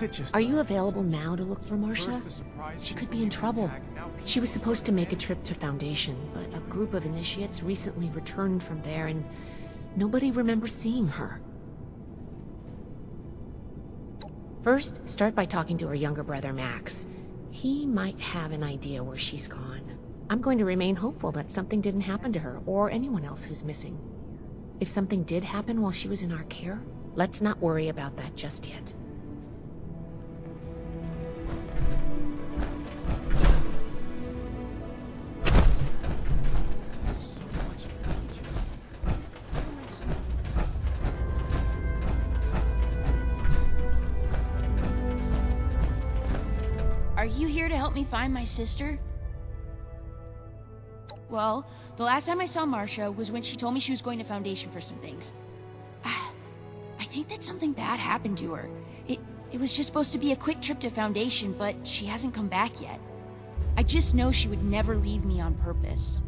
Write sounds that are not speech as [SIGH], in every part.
It just Are you available sense. now to look for Marcia? First the surprise She could be in trouble. She was supposed to make a trip to Foundation, but a group of initiates recently returned from there and nobody remembers seeing her. First, start by talking to her younger brother Max. He might have an idea where she's gone. I'm going to remain hopeful that something didn't happen to her or anyone else who's missing. If something did happen while she was in our care, let's not worry about that just yet. Here to help me find my sister? Well, the last time I saw Marcia was when she told me she was going to Foundation for some things. Ah, I think that something bad happened to her. It it was just supposed to be a quick trip to Foundation, but she hasn't come back yet. I just know she would never leave me on purpose.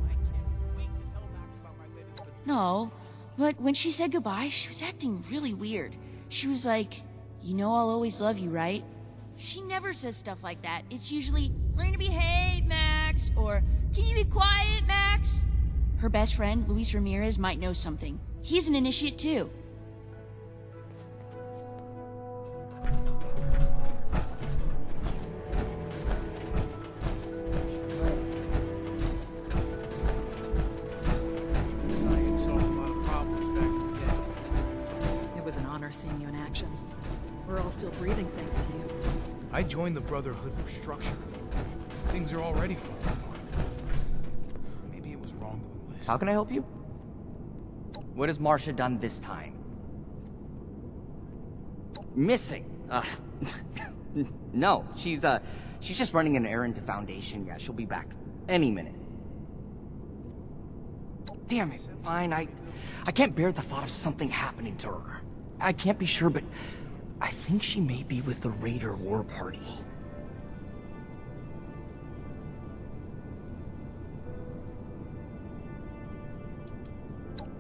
No, but when she said goodbye, she was acting really weird. She was like, You know I'll always love you, right? She never says stuff like that. It's usually, Learn to behave, Max, or Can you be quiet, Max? Her best friend, Luis Ramirez, might know something. He's an initiate too. It was an honor seeing you. We're all still breathing thanks to you. I joined the Brotherhood for structure. Things are already falling apart. Maybe it was wrong to enlist. How can I help you? What has Marcia done this time? Missing. Uh, [LAUGHS] no, she's uh, she's just running an errand to Foundation. Yeah, she'll be back any minute. Damn it. Fine, I, I can't bear the thought of something happening to her. I can't be sure, but I think she may be with the Raider War Party.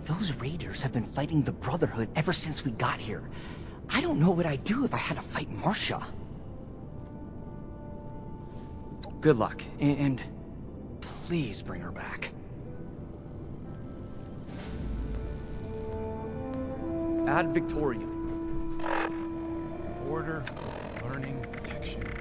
Those raiders have been fighting the Brotherhood ever since we got here. I don't know what I'd do if I had to fight Marcia. Good luck, and please bring her back. Ad Victorium. Order, learning, protection.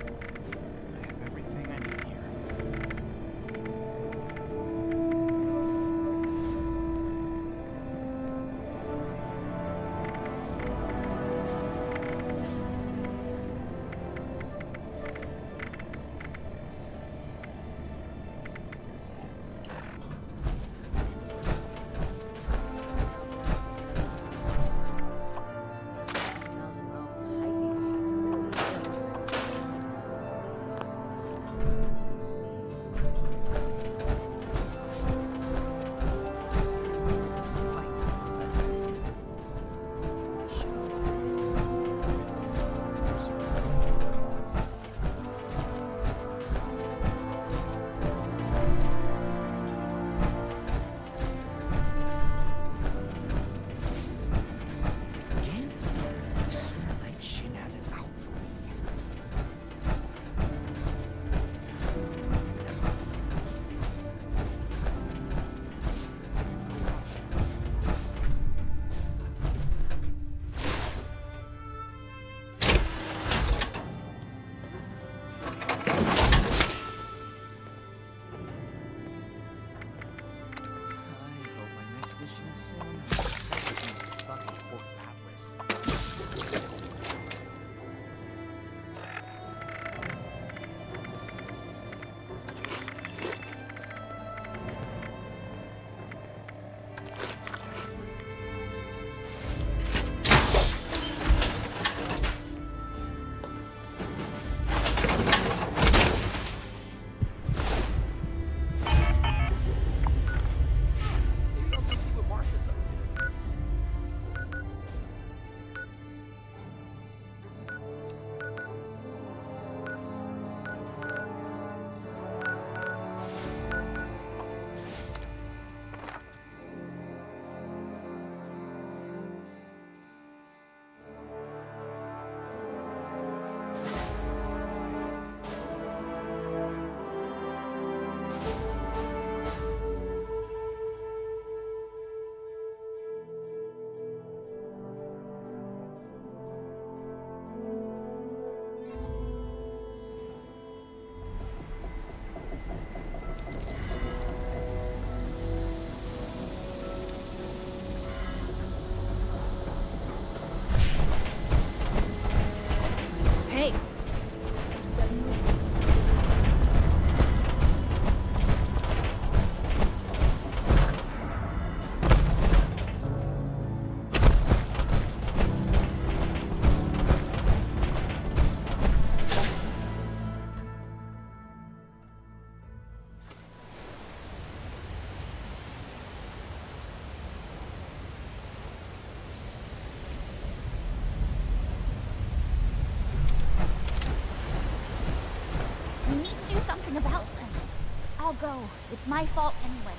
Go. It's my fault anyway.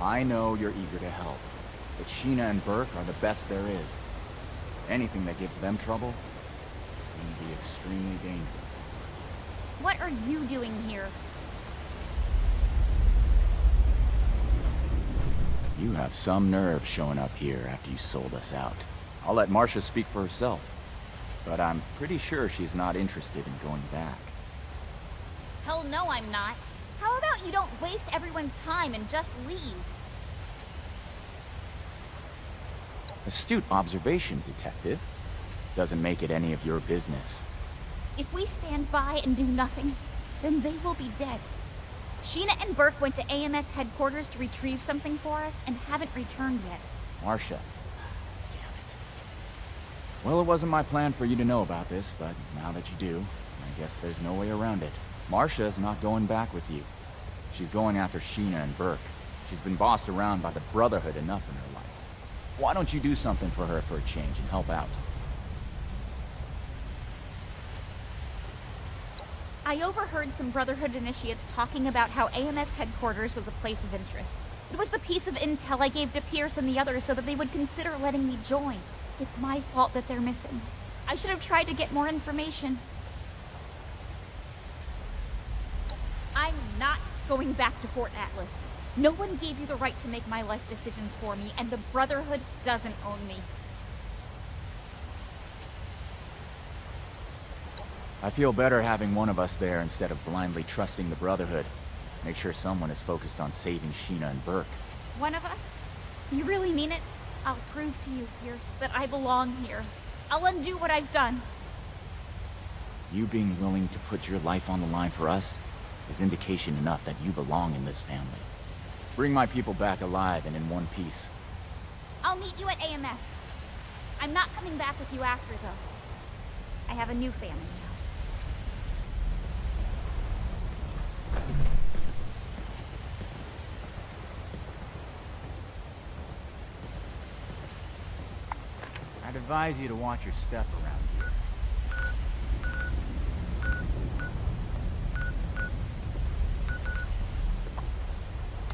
I know you're eager to help, but Sheena and Burke are the best there is. Anything that gives them trouble can be extremely dangerous. What are you doing here? You have some nerve showing up here after you sold us out. I'll let Marcia speak for herself, but I'm pretty sure she's not interested in going back. Hell no, I'm not. How about you don't waste everyone's time and just leave? Astute observation, Detective. Doesn't make it any of your business. If we stand by and do nothing, then they will be dead. Sheena and Burke went to AMS headquarters to retrieve something for us and haven't returned yet. Marcia. Damn it. Well, it wasn't my plan for you to know about this, but now that you do, I guess there's no way around it. Marcia is not going back with you. She's going after Sheena and Burke. She's been bossed around by the Brotherhood enough in her life. Why don't you do something for her for a change and help out? I overheard some Brotherhood initiates talking about how AMS headquarters was a place of interest. It was the piece of intel I gave to Pierce and the others so that they would consider letting me join. It's my fault that they're missing. I should have tried to get more information. I'm not going back to Fort Atlas. No one gave you the right to make my life decisions for me, and the Brotherhood doesn't own me. I feel better having one of us there instead of blindly trusting the Brotherhood. Make sure someone is focused on saving Sheena and Burke. One of us? You really mean it? I'll prove to you, Pierce, that I belong here. I'll undo what I've done. You being willing to put your life on the line for us is indication enough that you belong in this family. Bring my people back alive and in one piece. I'll meet you at AMS. I'm not coming back with you after, though. I have a new family now. I'd advise you to watch your step around here.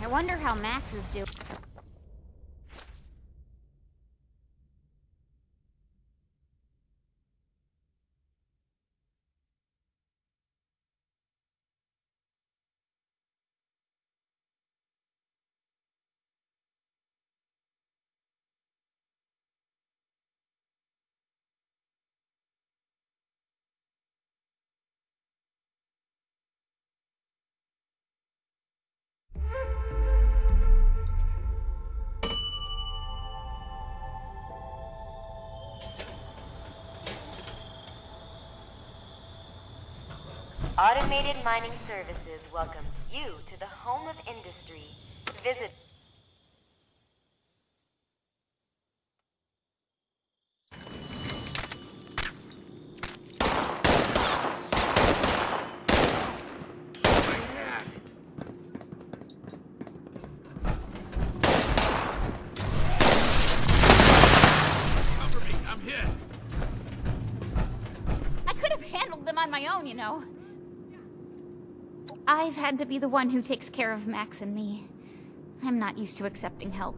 I wonder how Max is doing. Automated Mining Services welcomes you to the home of industry. Visit Cover me, I'm here. I could have handled them on my own, you know. I've had to be the one who takes care of Max and me. I'm not used to accepting help.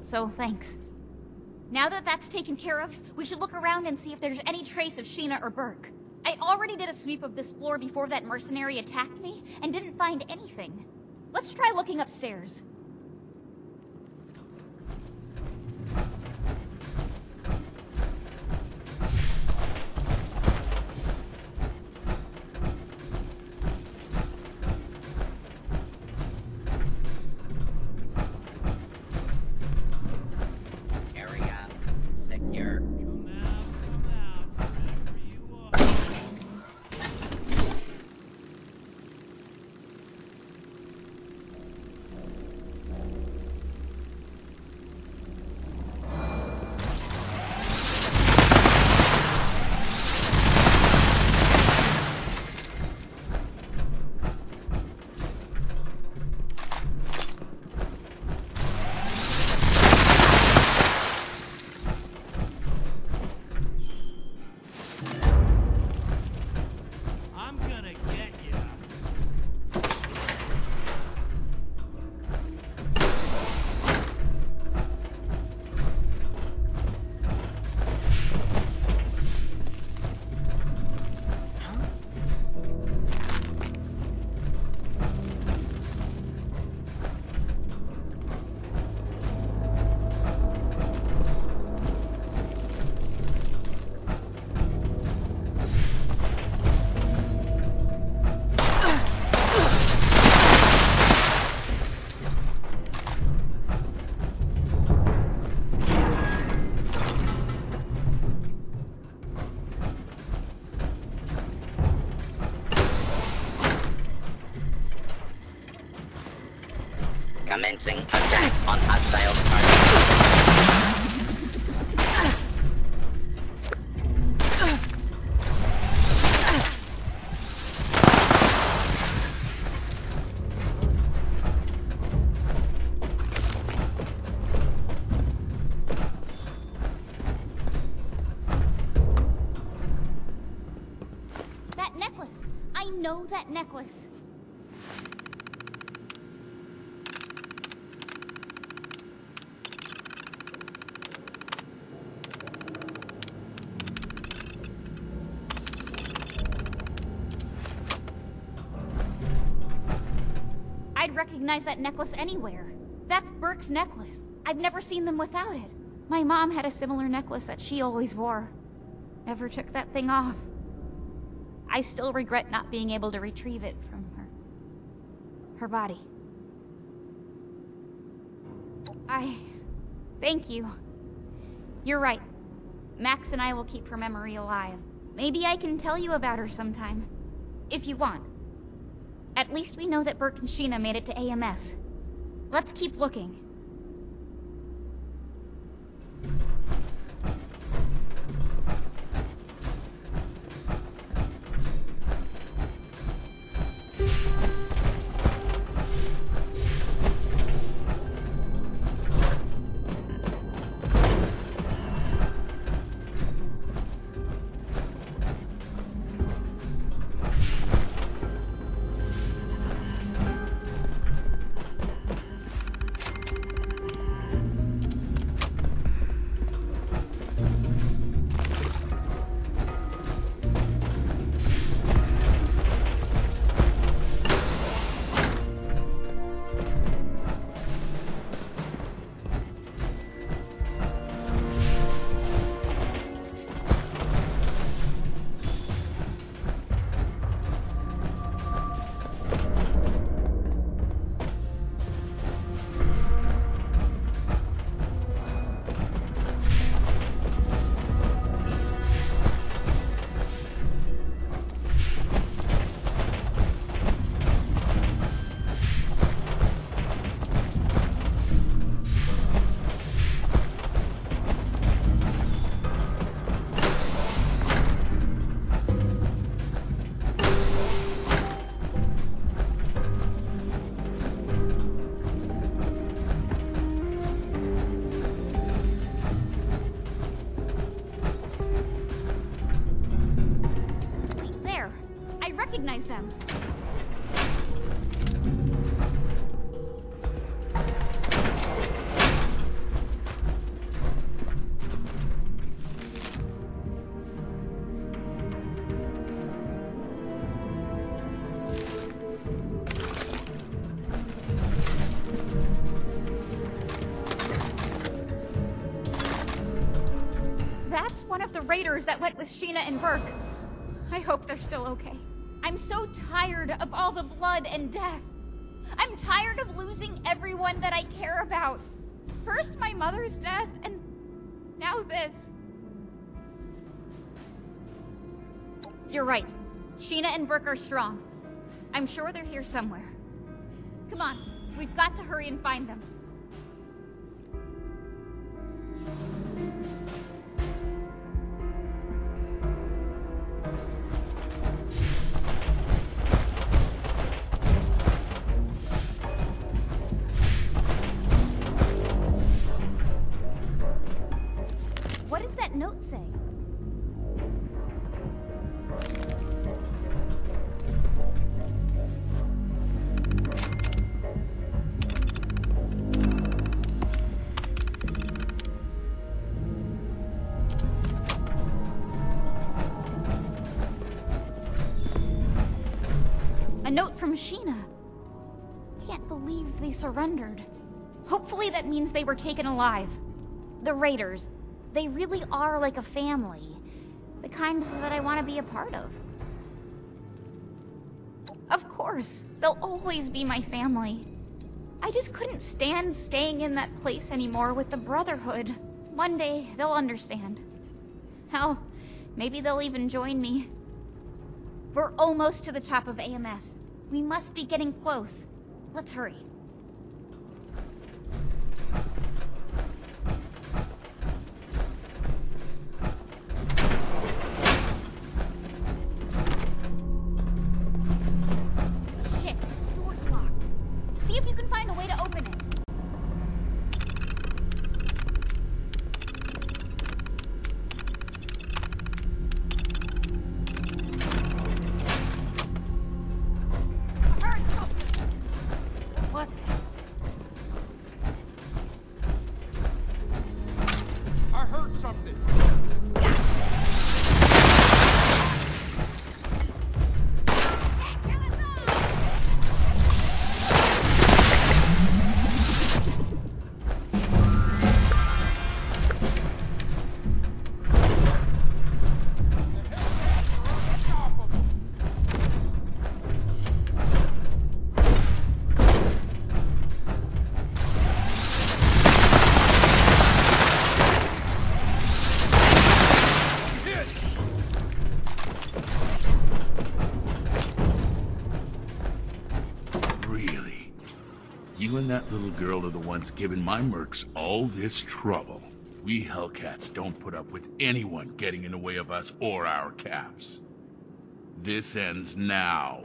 So, thanks. Now that that's taken care of, we should look around and see if there's any trace of Sheena or Burke. I already did a sweep of this floor before that mercenary attacked me and didn't find anything. Let's try looking upstairs. On hostile. That necklace! I know that necklace! Recognize that necklace anywhere. That's Burke's necklace. I've never seen them without it. My mom had a similar necklace that she always wore. Never took that thing off. I still regret not being able to retrieve it from her. Her body. I. Thank you. You're right. Max and I will keep her memory alive. Maybe I can tell you about her sometime. If you want. At least we know that Burke and Sheena made it to AMS. Let's keep looking. Recognize them! That's one of the raiders that went with Sheena and Burke. I hope they're still okay. I'm so tired of all the blood and death. I'm tired of losing everyone that I care about. First my mother's death, and now this. You're right. Sheena and Burke are strong. I'm sure they're here somewhere. Come on, we've got to hurry and find them. A Sheena. Can't believe they surrendered. Hopefully that means they were taken alive. The Raiders, they really are like a family. The kind that I want to be a part of. Of course, they'll always be my family. I just couldn't stand staying in that place anymore with the Brotherhood. One day, they'll understand. Hell, maybe they'll even join me. We're almost to the top of AMS. We must be getting close. Let's hurry. Ones giving my mercs all this trouble. We Hellcats don't put up with anyone getting in the way of us or our caps. This ends now.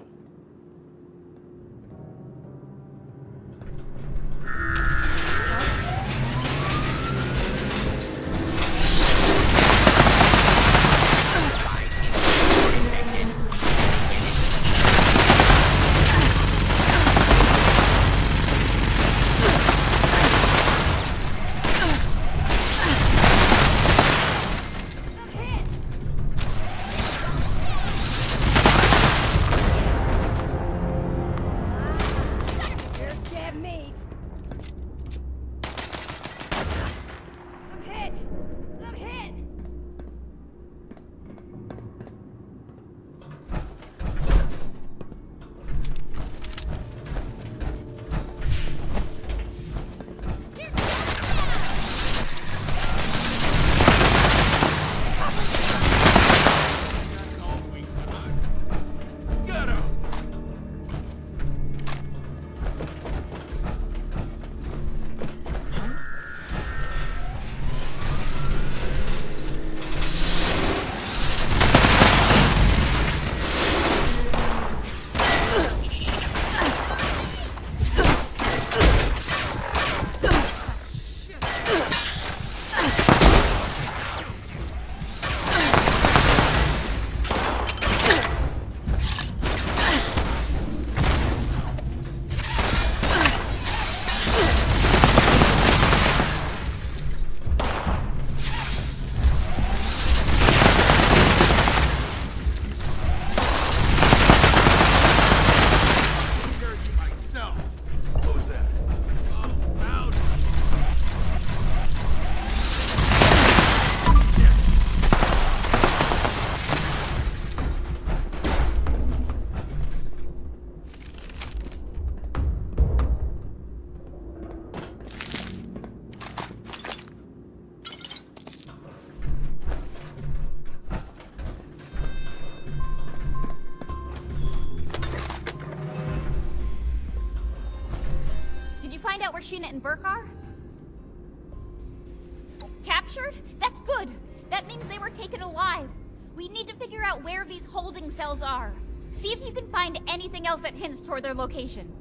Their location.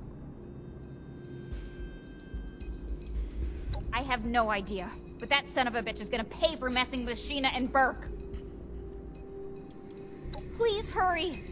I have no idea, but that son of a bitch is gonna pay for messing with Sheena and Burke. Please hurry.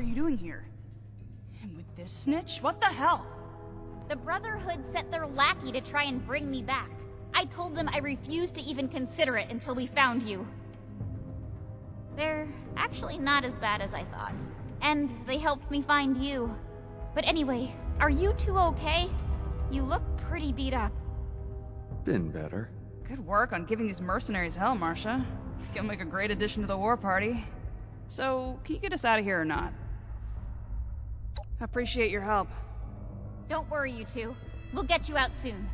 Are you doing here? And with this snitch? What the hell? The Brotherhood sent their lackey to try and bring me back. I told them I refused to even consider it until we found you. They're actually not as bad as I thought. And they helped me find you. But anyway, are you two okay? You look pretty beat up. Been better. Good work on giving these mercenaries hell, Marcia. You'll make a great addition to the war party. So, can you get us out of here or not? Appreciate your help. Don't worry, you two. We'll get you out soon.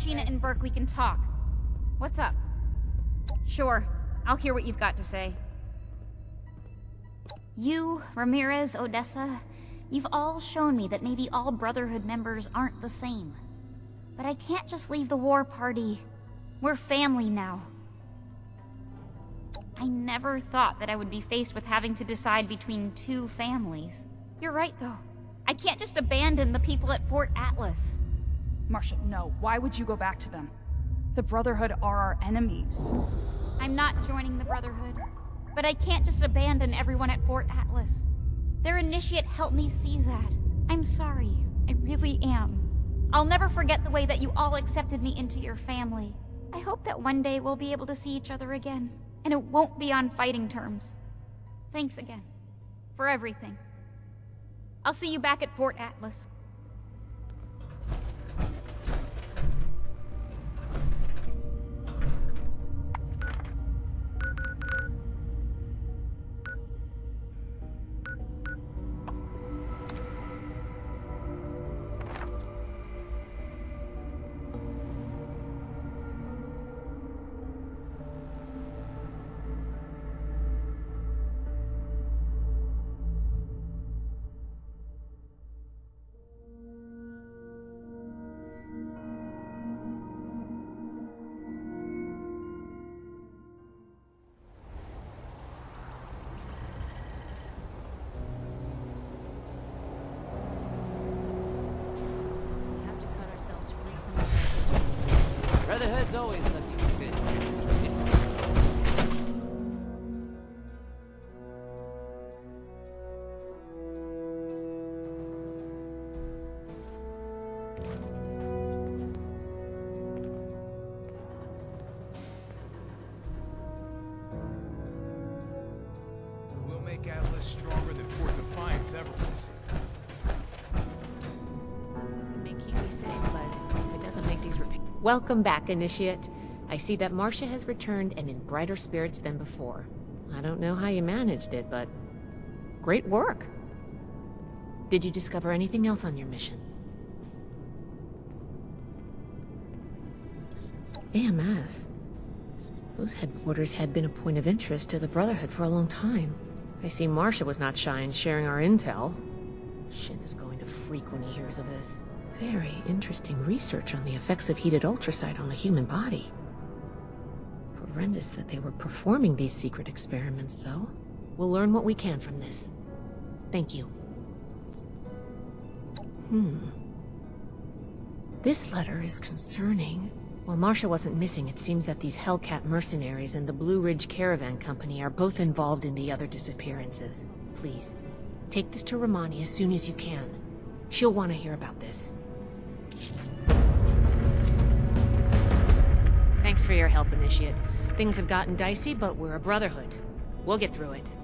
Sheena and Burke, we can talk. What's up? Sure, I'll hear what you've got to say. You, Ramirez, Odessa, you've all shown me that maybe all Brotherhood members aren't the same. But I can't just leave the war party. We're family now. I never thought that I would be faced with having to decide between two families. You're right, though. I can't just abandon the people at Fort Atlas. Marcia, no. Why would you go back to them? The Brotherhood are our enemies. I'm not joining the Brotherhood. But I can't just abandon everyone at Fort Atlas. Their initiate helped me see that. I'm sorry. I really am. I'll never forget the way that you all accepted me into your family. I hope that one day we'll be able to see each other again, and it won't be on fighting terms. Thanks again. For everything. I'll see you back at Fort Atlas. Always looking for good. Welcome back, Initiate. I see that Marcia has returned and in brighter spirits than before. I don't know how you managed it, but great work. Did you discover anything else on your mission? AMS. Those headquarters had been a point of interest to the Brotherhood for a long time. I see Marcia was not shy in sharing our intel. Shin is going to freak when he hears of this. Very interesting research on the effects of heated ultracite on the human body. Horrendous that they were performing these secret experiments, though. We'll learn what we can from this. Thank you. Hmm. This letter is concerning. While Marcia wasn't missing, it seems that these Hellcat mercenaries and the Blue Ridge Caravan Company are both involved in the other disappearances. Please, take this to Rahmani as soon as you can. She'll want to hear about this. Thanks for your help, Initiate. Things have gotten dicey, but we're a brotherhood. We'll get through it.